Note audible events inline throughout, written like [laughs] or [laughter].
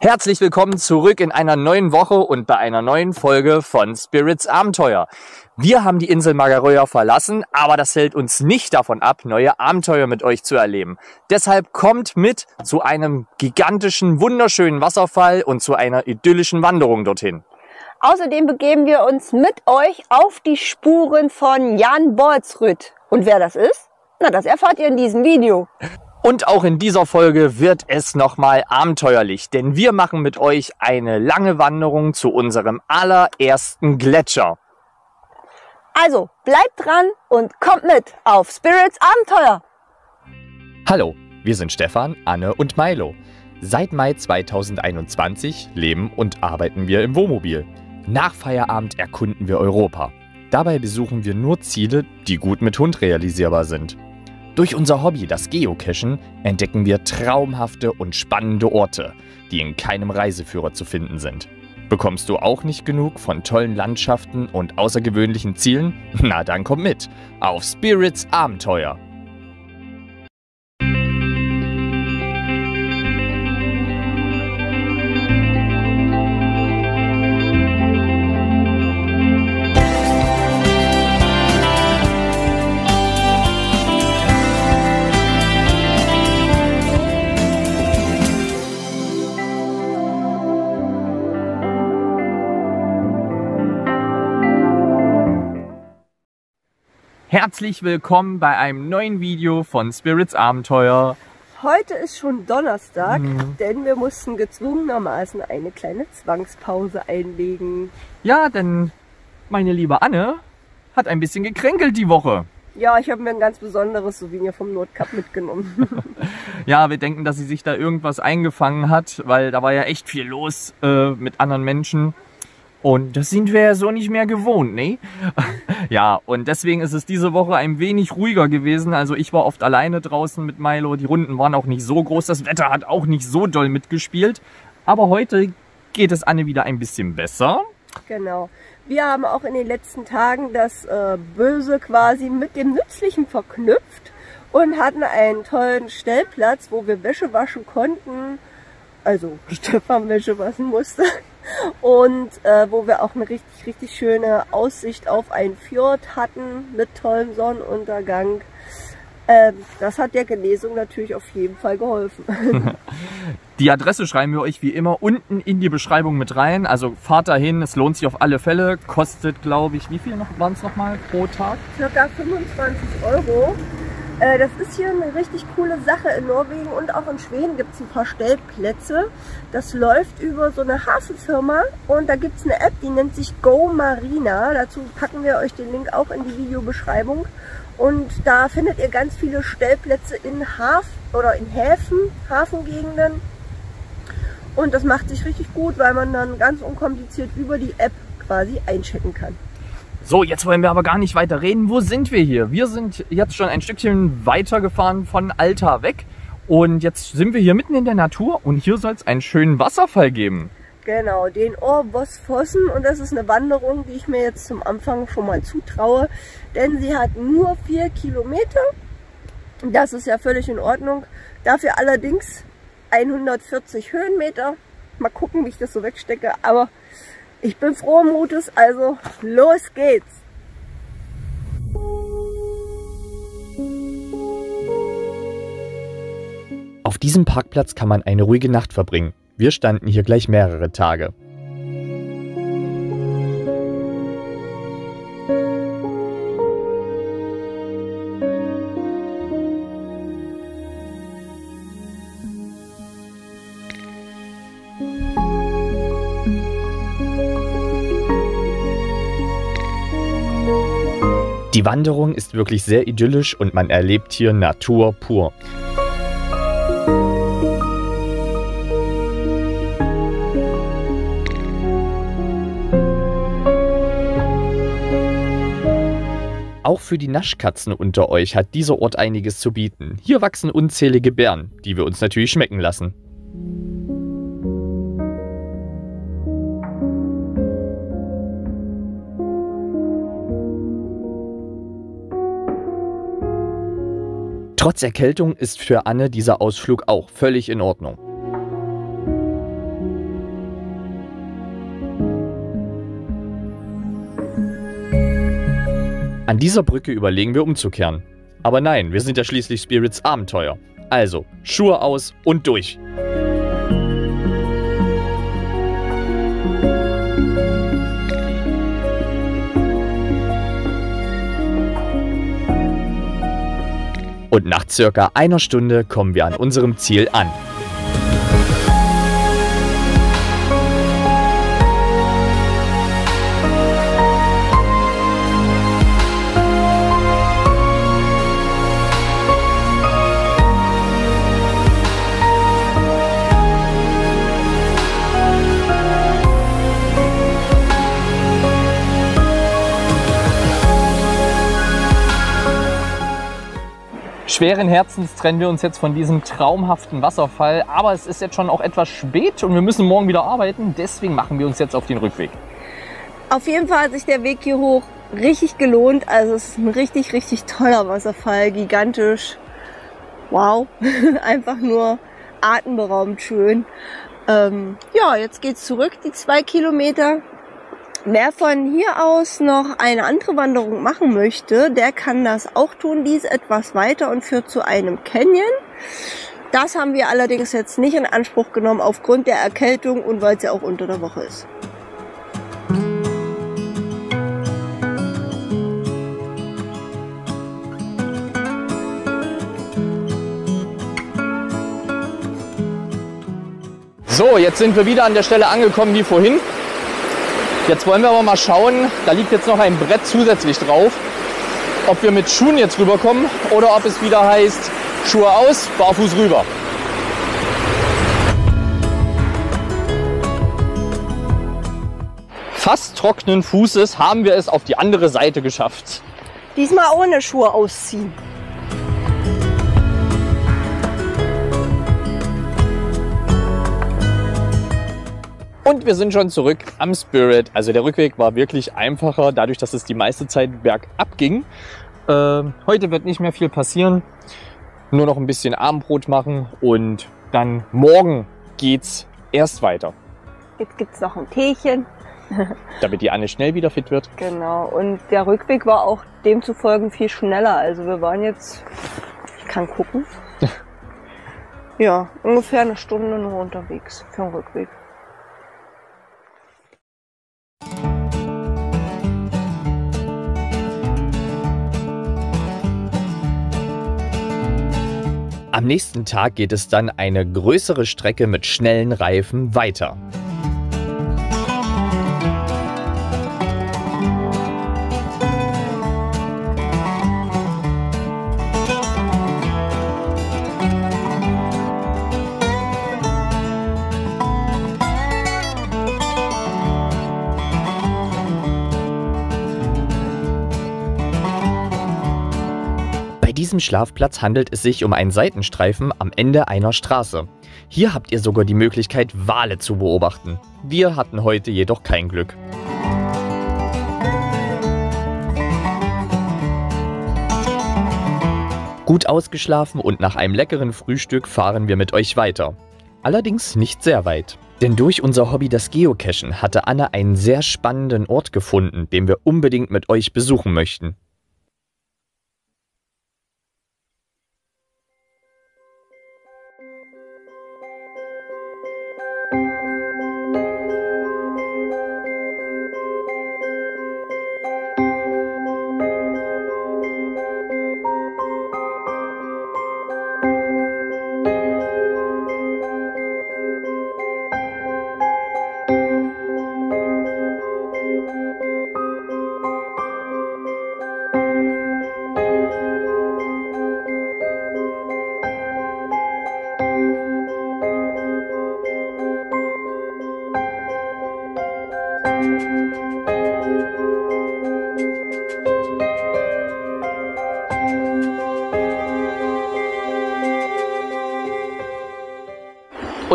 Herzlich willkommen zurück in einer neuen Woche und bei einer neuen Folge von Spirits Abenteuer. Wir haben die Insel Magaroya verlassen, aber das hält uns nicht davon ab, neue Abenteuer mit euch zu erleben. Deshalb kommt mit zu einem gigantischen, wunderschönen Wasserfall und zu einer idyllischen Wanderung dorthin. Außerdem begeben wir uns mit euch auf die Spuren von Jan Bolzrütt. Und wer das ist? Na, das erfahrt ihr in diesem Video. Und auch in dieser Folge wird es nochmal abenteuerlich, denn wir machen mit euch eine lange Wanderung zu unserem allerersten Gletscher. Also bleibt dran und kommt mit auf Spirits Abenteuer. Hallo, wir sind Stefan, Anne und Milo. Seit Mai 2021 leben und arbeiten wir im Wohnmobil. Nach Feierabend erkunden wir Europa. Dabei besuchen wir nur Ziele, die gut mit Hund realisierbar sind. Durch unser Hobby, das Geocachen, entdecken wir traumhafte und spannende Orte, die in keinem Reiseführer zu finden sind. Bekommst du auch nicht genug von tollen Landschaften und außergewöhnlichen Zielen? Na dann komm mit auf Spirits Abenteuer. Herzlich willkommen bei einem neuen Video von Spirits Abenteuer. Heute ist schon Donnerstag, mhm. denn wir mussten gezwungenermaßen eine kleine Zwangspause einlegen. Ja, denn meine liebe Anne hat ein bisschen gekränkelt die Woche. Ja, ich habe mir ein ganz besonderes Souvenir vom Nordkap mitgenommen. [laughs] ja, wir denken, dass sie sich da irgendwas eingefangen hat, weil da war ja echt viel los äh, mit anderen Menschen. Und das sind wir ja so nicht mehr gewohnt, ne? [laughs] ja, und deswegen ist es diese Woche ein wenig ruhiger gewesen. Also ich war oft alleine draußen mit Milo. Die Runden waren auch nicht so groß. Das Wetter hat auch nicht so doll mitgespielt. Aber heute geht es Anne wieder ein bisschen besser. Genau. Wir haben auch in den letzten Tagen das äh, Böse quasi mit dem Nützlichen verknüpft und hatten einen tollen Stellplatz, wo wir Wäsche waschen konnten. Also [laughs] Stefan Wäsche waschen musste und äh, wo wir auch eine richtig, richtig schöne Aussicht auf ein Fjord hatten mit tollem Sonnenuntergang. Ähm, das hat der Genesung natürlich auf jeden Fall geholfen. [laughs] Die Adresse schreiben wir euch wie immer unten in die Beschreibung mit rein. Also fahrt dahin, es lohnt sich auf alle Fälle. Kostet, glaube ich, wie viel noch waren es nochmal pro Tag? Circa 25 Euro. Äh, das ist hier eine richtig coole Sache. In Norwegen und auch in Schweden gibt es ein paar Stellplätze. Das läuft über so eine Hafenfirma und da gibt es eine App, die nennt sich Go Marina. Dazu packen wir euch den Link auch in die Videobeschreibung. Und da findet ihr ganz viele Stellplätze in Haf oder in Häfen, Hafengegenden. Und das macht sich richtig gut, weil man dann ganz unkompliziert über die App quasi einchecken kann. So, jetzt wollen wir aber gar nicht weiter reden. Wo sind wir hier? Wir sind jetzt schon ein Stückchen weiter gefahren von Alta weg. Und jetzt sind wir hier mitten in der Natur und hier soll es einen schönen Wasserfall geben. Genau, den Orbosfossen und das ist eine Wanderung, die ich mir jetzt zum Anfang schon mal zutraue, denn sie hat nur vier Kilometer. Das ist ja völlig in Ordnung. Dafür allerdings 140 Höhenmeter. Mal gucken, wie ich das so wegstecke, aber ich bin frohen Mutes, also los geht's! Auf diesem Parkplatz kann man eine ruhige Nacht verbringen. Wir standen hier gleich mehrere Tage. Wanderung ist wirklich sehr idyllisch und man erlebt hier Natur pur. Auch für die Naschkatzen unter euch hat dieser Ort einiges zu bieten. Hier wachsen unzählige Beeren, die wir uns natürlich schmecken lassen. Trotz Erkältung ist für Anne dieser Ausflug auch völlig in Ordnung. An dieser Brücke überlegen wir umzukehren. Aber nein, wir sind ja schließlich Spirits Abenteuer. Also, Schuhe aus und durch. Und nach circa einer Stunde kommen wir an unserem Ziel an. Schweren Herzens trennen wir uns jetzt von diesem traumhaften Wasserfall, aber es ist jetzt schon auch etwas spät und wir müssen morgen wieder arbeiten, deswegen machen wir uns jetzt auf den Rückweg. Auf jeden Fall hat sich der Weg hier hoch richtig gelohnt. Also es ist ein richtig, richtig toller Wasserfall, gigantisch. Wow, [laughs] einfach nur atemberaubend schön. Ähm, ja, jetzt geht's zurück, die zwei Kilometer. Wer von hier aus noch eine andere Wanderung machen möchte, der kann das auch tun. Die ist etwas weiter und führt zu einem Canyon. Das haben wir allerdings jetzt nicht in Anspruch genommen aufgrund der Erkältung und weil es ja auch unter der Woche ist. So, jetzt sind wir wieder an der Stelle angekommen wie vorhin. Jetzt wollen wir aber mal schauen, da liegt jetzt noch ein Brett zusätzlich drauf, ob wir mit Schuhen jetzt rüberkommen oder ob es wieder heißt, Schuhe aus, barfuß rüber. Fast trockenen Fußes haben wir es auf die andere Seite geschafft. Diesmal ohne Schuhe ausziehen. Und wir sind schon zurück am Spirit. Also der Rückweg war wirklich einfacher, dadurch, dass es die meiste Zeit bergab ging. Äh, heute wird nicht mehr viel passieren. Nur noch ein bisschen Abendbrot machen und dann morgen geht's erst weiter. Jetzt gibt's noch ein Teechen. [laughs] damit die Anne schnell wieder fit wird. Genau. Und der Rückweg war auch demzufolge viel schneller. Also wir waren jetzt, ich kann gucken. [laughs] ja, ungefähr eine Stunde nur unterwegs für den Rückweg. Am nächsten Tag geht es dann eine größere Strecke mit schnellen Reifen weiter. Diesem Schlafplatz handelt es sich um einen Seitenstreifen am Ende einer Straße. Hier habt ihr sogar die Möglichkeit, Wale zu beobachten. Wir hatten heute jedoch kein Glück. Gut ausgeschlafen und nach einem leckeren Frühstück fahren wir mit euch weiter. Allerdings nicht sehr weit. Denn durch unser Hobby das Geocachen hatte Anne einen sehr spannenden Ort gefunden, den wir unbedingt mit euch besuchen möchten.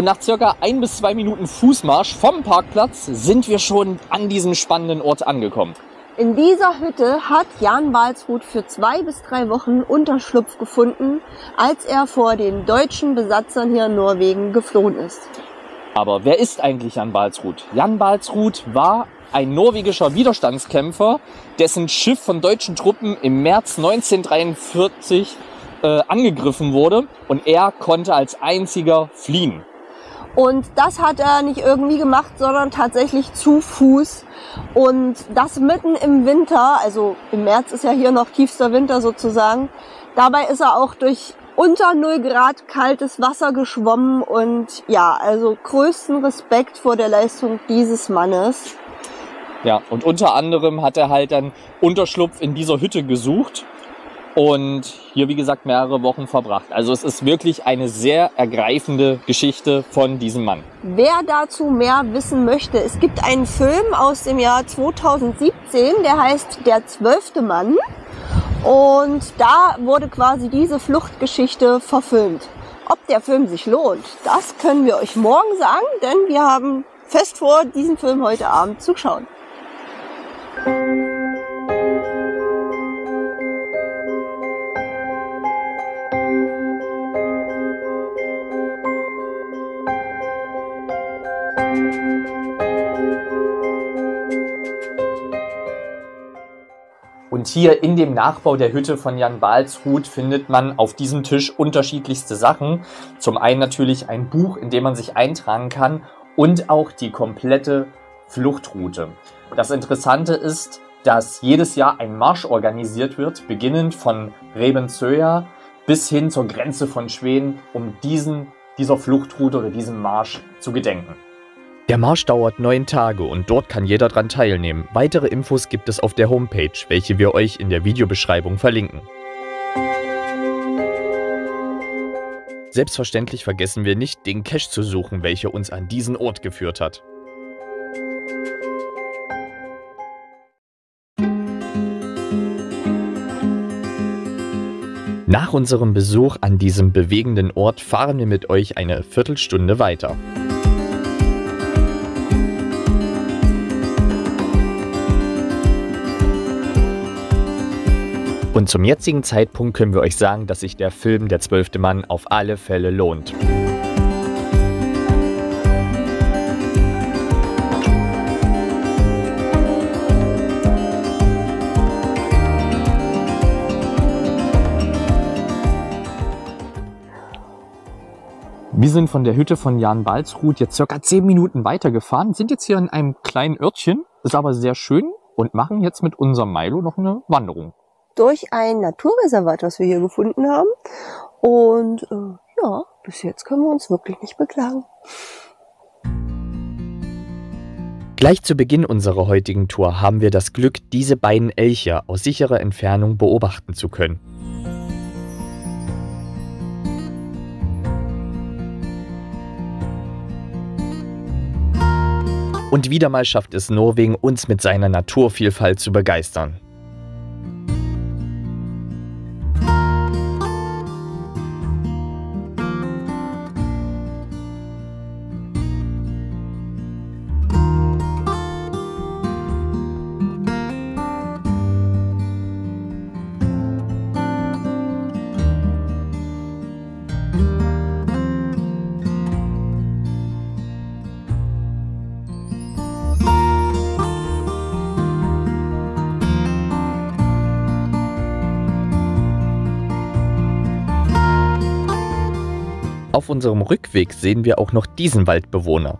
Und nach circa ein bis zwei Minuten Fußmarsch vom Parkplatz sind wir schon an diesem spannenden Ort angekommen. In dieser Hütte hat Jan Walsruth für zwei bis drei Wochen Unterschlupf gefunden, als er vor den deutschen Besatzern hier in Norwegen geflohen ist. Aber wer ist eigentlich Jan Balsruth? Jan Balsruth war ein norwegischer Widerstandskämpfer, dessen Schiff von deutschen Truppen im März 1943 äh, angegriffen wurde und er konnte als einziger fliehen. Und das hat er nicht irgendwie gemacht, sondern tatsächlich zu Fuß. Und das mitten im Winter, also im März ist ja hier noch tiefster Winter sozusagen. Dabei ist er auch durch unter 0 Grad kaltes Wasser geschwommen und ja, also größten Respekt vor der Leistung dieses Mannes. Ja, und unter anderem hat er halt dann Unterschlupf in dieser Hütte gesucht und hier, wie gesagt, mehrere Wochen verbracht. Also es ist wirklich eine sehr ergreifende Geschichte von diesem Mann. Wer dazu mehr wissen möchte, es gibt einen Film aus dem Jahr 2017, der heißt Der zwölfte Mann. Und da wurde quasi diese Fluchtgeschichte verfilmt. Ob der Film sich lohnt, das können wir euch morgen sagen, denn wir haben fest vor, diesen Film heute Abend zu schauen. Und hier in dem Nachbau der Hütte von Jan Balsruth findet man auf diesem Tisch unterschiedlichste Sachen. Zum einen natürlich ein Buch, in dem man sich eintragen kann und auch die komplette Fluchtroute. Das Interessante ist, dass jedes Jahr ein Marsch organisiert wird, beginnend von Rebenzöja bis hin zur Grenze von Schweden, um diesen, dieser Fluchtroute oder diesem Marsch zu gedenken. Der Marsch dauert neun Tage und dort kann jeder dran teilnehmen. Weitere Infos gibt es auf der Homepage, welche wir euch in der Videobeschreibung verlinken. Selbstverständlich vergessen wir nicht, den Cache zu suchen, welcher uns an diesen Ort geführt hat. Nach unserem Besuch an diesem bewegenden Ort fahren wir mit euch eine Viertelstunde weiter. Und zum jetzigen Zeitpunkt können wir euch sagen, dass sich der Film Der zwölfte Mann auf alle Fälle lohnt. Wir sind von der Hütte von Jan Balzruth jetzt circa 10 Minuten weitergefahren, sind jetzt hier in einem kleinen Örtchen, ist aber sehr schön und machen jetzt mit unserem Milo noch eine Wanderung durch ein Naturreservat, was wir hier gefunden haben. Und äh, ja, bis jetzt können wir uns wirklich nicht beklagen. Gleich zu Beginn unserer heutigen Tour haben wir das Glück, diese beiden Elche aus sicherer Entfernung beobachten zu können. Und wieder mal schafft es Norwegen, uns mit seiner Naturvielfalt zu begeistern. Auf unserem Rückweg sehen wir auch noch diesen Waldbewohner.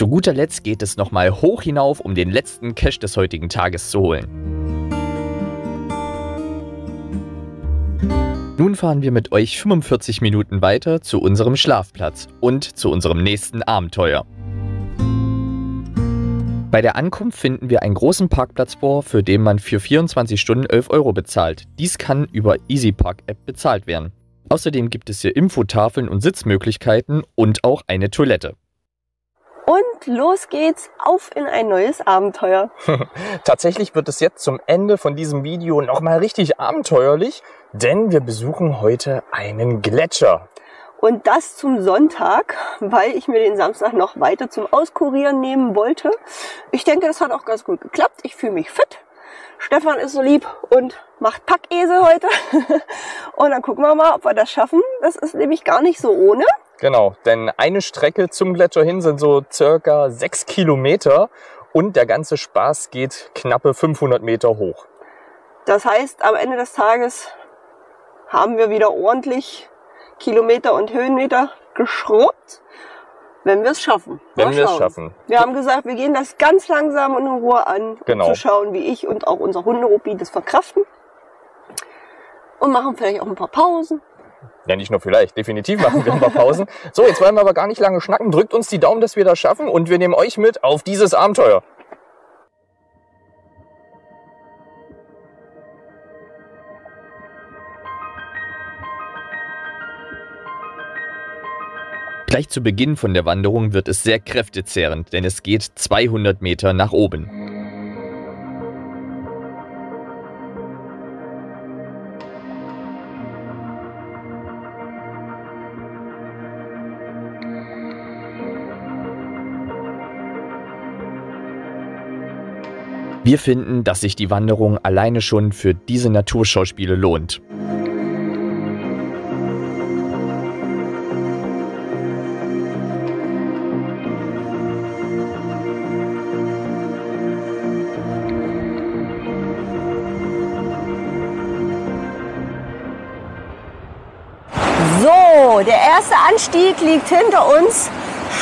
Zu guter Letzt geht es nochmal hoch hinauf, um den letzten Cache des heutigen Tages zu holen. Nun fahren wir mit euch 45 Minuten weiter zu unserem Schlafplatz und zu unserem nächsten Abenteuer. Bei der Ankunft finden wir einen großen Parkplatz vor, für den man für 24 Stunden 11 Euro bezahlt. Dies kann über EasyPark App bezahlt werden. Außerdem gibt es hier Infotafeln und Sitzmöglichkeiten und auch eine Toilette. Und los geht's auf in ein neues Abenteuer. [laughs] Tatsächlich wird es jetzt zum Ende von diesem Video nochmal richtig abenteuerlich, denn wir besuchen heute einen Gletscher. Und das zum Sonntag, weil ich mir den Samstag noch weiter zum Auskurieren nehmen wollte. Ich denke, das hat auch ganz gut geklappt. Ich fühle mich fit. Stefan ist so lieb und macht Packesel heute. [laughs] und dann gucken wir mal, ob wir das schaffen. Das ist nämlich gar nicht so ohne. Genau, denn eine Strecke zum Gletscher hin sind so circa sechs Kilometer und der ganze Spaß geht knappe 500 Meter hoch. Das heißt, am Ende des Tages haben wir wieder ordentlich Kilometer und Höhenmeter geschrubbt, wenn wir es schaffen. Mal wenn wir es schaffen. Wir haben gesagt, wir gehen das ganz langsam und in Ruhe an, genau. um zu schauen, wie ich und auch unser Hunderupi das verkraften. Und machen vielleicht auch ein paar Pausen. Ja, nicht nur vielleicht, definitiv machen wir ein paar Pausen. So, jetzt wollen wir aber gar nicht lange schnacken. Drückt uns die Daumen, dass wir das schaffen und wir nehmen euch mit auf dieses Abenteuer. Gleich zu Beginn von der Wanderung wird es sehr kräftezehrend, denn es geht 200 Meter nach oben. Wir finden, dass sich die Wanderung alleine schon für diese Naturschauspiele lohnt. So, der erste Anstieg liegt hinter uns.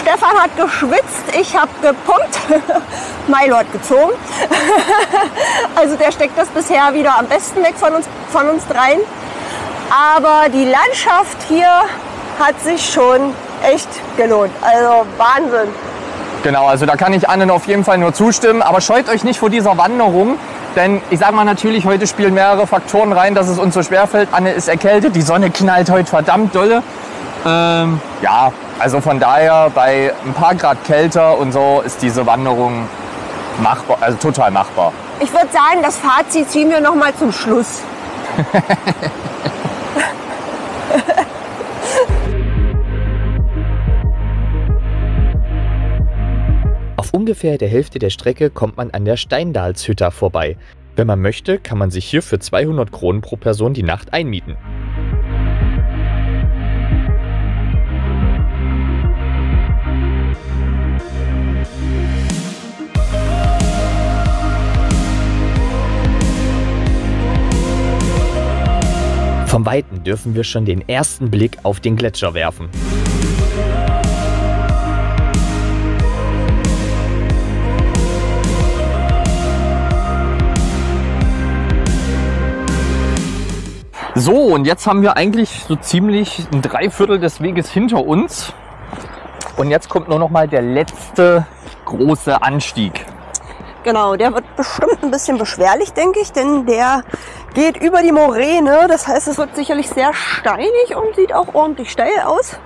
Stefan hat geschwitzt, ich habe gepumpt. [laughs] Milo hat gezogen. [laughs] also der steckt das bisher wieder am besten weg von uns, von uns dreien. Aber die Landschaft hier hat sich schon echt gelohnt. Also Wahnsinn. Genau, also da kann ich Annen auf jeden Fall nur zustimmen. Aber scheut euch nicht vor dieser Wanderung. Denn ich sag mal natürlich, heute spielen mehrere Faktoren rein, dass es uns so schwer fällt. Anne ist erkältet, die Sonne knallt heute verdammt dolle. Ähm, ja, also von daher bei ein paar Grad kälter und so ist diese Wanderung machbar, also total machbar. Ich würde sagen, das Fazit ziehen wir noch mal zum Schluss. [laughs] Auf ungefähr der Hälfte der Strecke kommt man an der Steindalshütte vorbei. Wenn man möchte, kann man sich hier für 200 Kronen pro Person die Nacht einmieten. Vom Weiten dürfen wir schon den ersten Blick auf den Gletscher werfen. So, und jetzt haben wir eigentlich so ziemlich ein Dreiviertel des Weges hinter uns. Und jetzt kommt nur noch mal der letzte große Anstieg. Genau, der wird bestimmt ein bisschen beschwerlich, denke ich, denn der geht über die Moräne. Das heißt, es wird sicherlich sehr steinig und sieht auch ordentlich steil aus.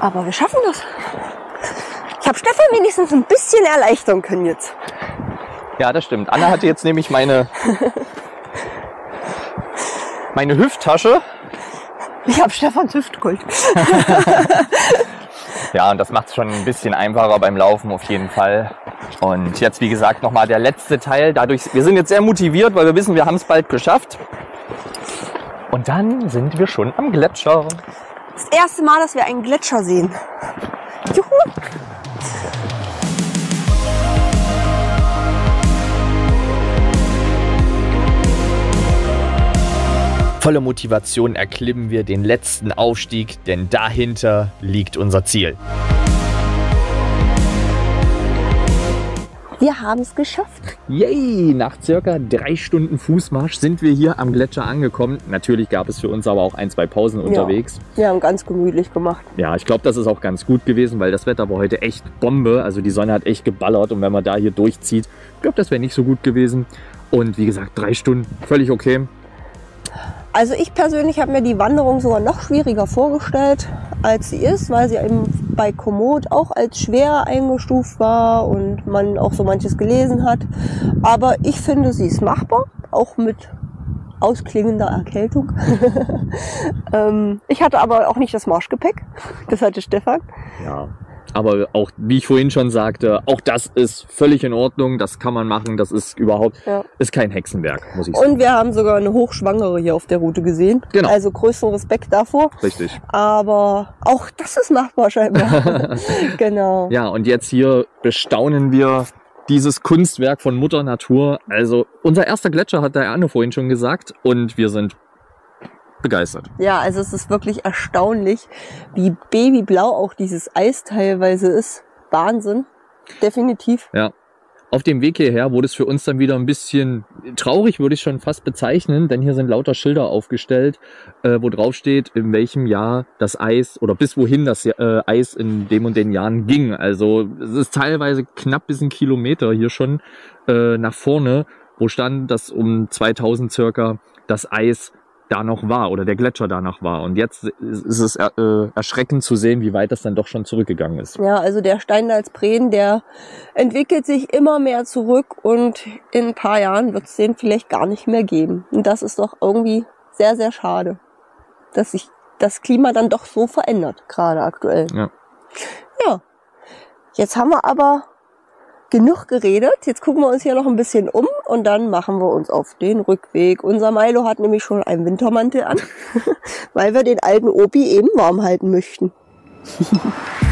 Aber wir schaffen das. Ich habe Stefan wenigstens ein bisschen erleichtern können jetzt. Ja, das stimmt. Anna hatte jetzt nämlich meine, meine Hüfttasche. Ich habe Stefans Hüftgold. [laughs] ja, und das macht es schon ein bisschen einfacher beim Laufen auf jeden Fall. Und jetzt, wie gesagt, nochmal der letzte Teil. Dadurch, wir sind jetzt sehr motiviert, weil wir wissen, wir haben es bald geschafft. Und dann sind wir schon am Gletscher. Das erste Mal, dass wir einen Gletscher sehen. Juhu! Voller Motivation erklimmen wir den letzten Aufstieg, denn dahinter liegt unser Ziel. Wir haben es geschafft. Yay! Nach circa drei Stunden Fußmarsch sind wir hier am Gletscher angekommen. Natürlich gab es für uns aber auch ein, zwei Pausen unterwegs. Ja, wir haben ganz gemütlich gemacht. Ja, ich glaube, das ist auch ganz gut gewesen, weil das Wetter war heute echt Bombe. Also die Sonne hat echt geballert und wenn man da hier durchzieht, ich glaube, das wäre nicht so gut gewesen. Und wie gesagt, drei Stunden, völlig okay. Also ich persönlich habe mir die Wanderung sogar noch schwieriger vorgestellt, als sie ist, weil sie eben bei Komoot auch als schwer eingestuft war und man auch so manches gelesen hat. Aber ich finde, sie ist machbar, auch mit ausklingender Erkältung. [laughs] ähm, ich hatte aber auch nicht das Marschgepäck, [laughs] das hatte Stefan. Ja. Aber auch, wie ich vorhin schon sagte, auch das ist völlig in Ordnung. Das kann man machen. Das ist überhaupt, ja. ist kein Hexenwerk, muss ich sagen. Und wir haben sogar eine Hochschwangere hier auf der Route gesehen. Genau. Also größten Respekt davor. Richtig. Aber auch das ist machbar scheinbar. [laughs] genau. Ja, und jetzt hier bestaunen wir dieses Kunstwerk von Mutter Natur. Also unser erster Gletscher hat der Anne vorhin schon gesagt und wir sind begeistert. Ja, also es ist wirklich erstaunlich, wie babyblau auch dieses Eis teilweise ist. Wahnsinn. Definitiv. Ja. Auf dem Weg hierher wurde es für uns dann wieder ein bisschen traurig, würde ich schon fast bezeichnen, denn hier sind lauter Schilder aufgestellt, äh, wo drauf steht, in welchem Jahr das Eis oder bis wohin das äh, Eis in dem und den Jahren ging. Also es ist teilweise knapp bis ein Kilometer hier schon äh, nach vorne, wo stand, dass um 2000 circa das Eis da noch war oder der Gletscher da noch war. Und jetzt ist es äh, erschreckend zu sehen, wie weit das dann doch schon zurückgegangen ist. Ja, also der Steinsalzbreen, der entwickelt sich immer mehr zurück und in ein paar Jahren wird es den vielleicht gar nicht mehr geben. Und das ist doch irgendwie sehr, sehr schade, dass sich das Klima dann doch so verändert, gerade aktuell. Ja. Ja. Jetzt haben wir aber genug geredet. Jetzt gucken wir uns hier noch ein bisschen um und dann machen wir uns auf den Rückweg. Unser Milo hat nämlich schon einen Wintermantel an, [laughs] weil wir den alten Opi eben warm halten möchten. [laughs]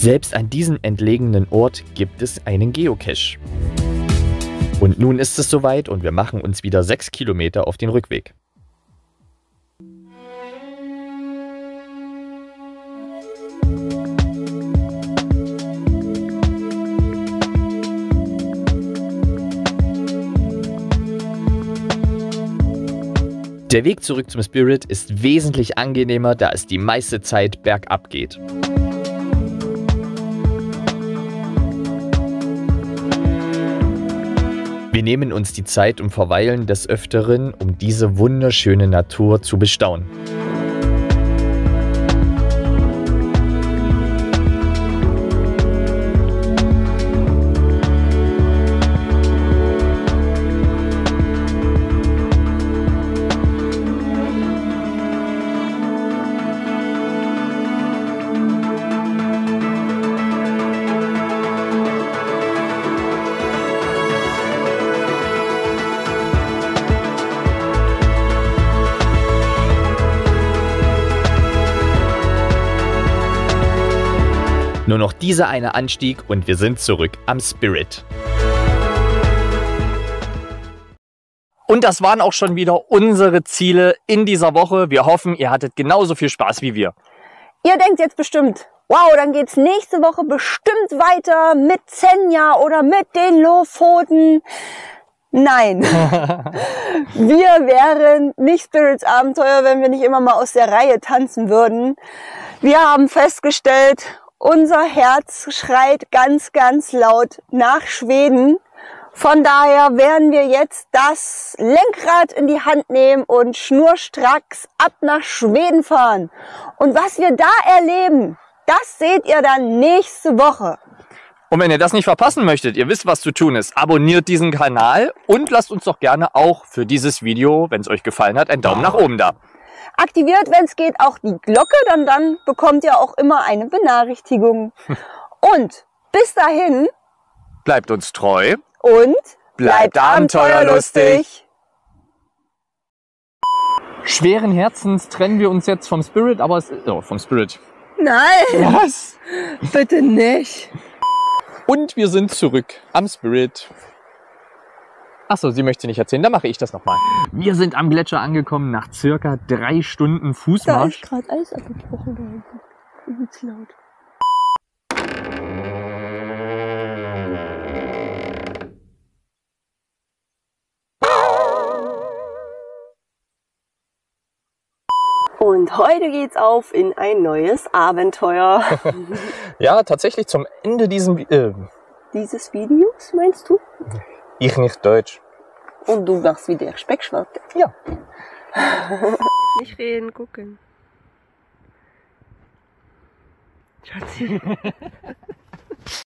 Selbst an diesem entlegenen Ort gibt es einen Geocache. Und nun ist es soweit und wir machen uns wieder sechs Kilometer auf den Rückweg. Der Weg zurück zum Spirit ist wesentlich angenehmer, da es die meiste Zeit bergab geht. Wir nehmen uns die Zeit und verweilen des Öfteren, um diese wunderschöne Natur zu bestaunen. Dieser eine Anstieg und wir sind zurück am Spirit. Und das waren auch schon wieder unsere Ziele in dieser Woche. Wir hoffen, ihr hattet genauso viel Spaß wie wir. Ihr denkt jetzt bestimmt, wow, dann geht's nächste Woche bestimmt weiter mit Zenja oder mit den Lofoten. Nein, [laughs] wir wären nicht Spirits Abenteuer, wenn wir nicht immer mal aus der Reihe tanzen würden. Wir haben festgestellt, unser Herz schreit ganz, ganz laut nach Schweden. Von daher werden wir jetzt das Lenkrad in die Hand nehmen und schnurstracks ab nach Schweden fahren. Und was wir da erleben, das seht ihr dann nächste Woche. Und wenn ihr das nicht verpassen möchtet, ihr wisst, was zu tun ist, abonniert diesen Kanal und lasst uns doch gerne auch für dieses Video, wenn es euch gefallen hat, einen Daumen nach oben da. Aktiviert, wenn es geht, auch die Glocke, dann, dann bekommt ihr auch immer eine Benachrichtigung. [laughs] Und bis dahin Bleibt uns treu. und Bleibt abenteuerlustig. Schweren Herzens trennen wir uns jetzt vom Spirit, aber es oh, vom Spirit. Nein, Was? bitte nicht. Und wir sind zurück am Spirit. Achso, sie möchte nicht erzählen, dann mache ich das nochmal. Wir sind am Gletscher angekommen nach circa drei Stunden Da Fußmarsch. ist gerade Eis abgebrochen da hinten. Übelst laut. Und heute geht's auf in ein neues Abenteuer. [laughs] Ja, tatsächlich zum Ende diesem... Äh, Dieses Videos, meinst du? Ich nicht Deutsch. Und du machst wieder Speckschwarte. Ja. [laughs] Nicht reden, gucken. Schatzi. [laughs]